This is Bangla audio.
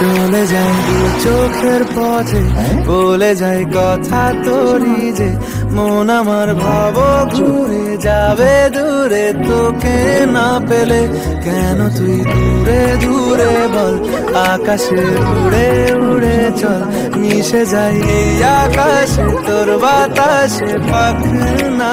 চলে যাই চোখের পথে। বলে যাই কথা তোরি যে, মন আমার ভাব ঘুরে যাবে দূরে। তোকে না পেলে কেন তুই দূরে দূরে বল? আকাশে উড়ে উড়ে চল, মিশে যাই এই আকাশে। তোর বাতাসে পাখ না